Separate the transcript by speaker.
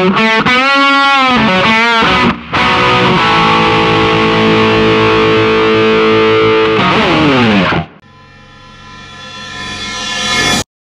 Speaker 1: Mm-hmm.